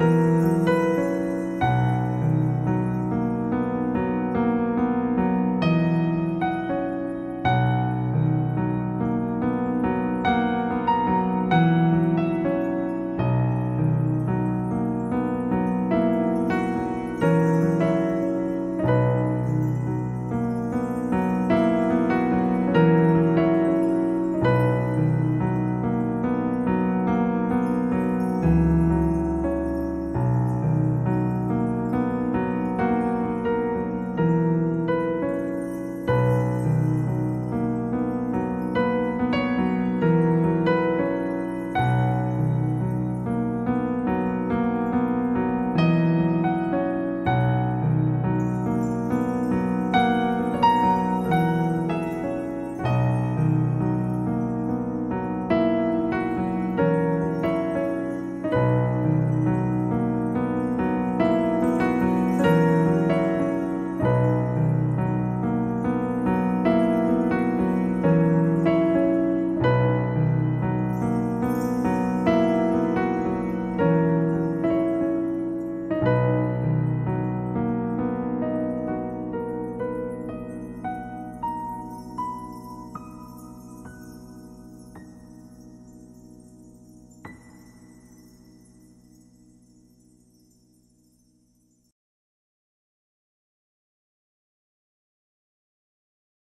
음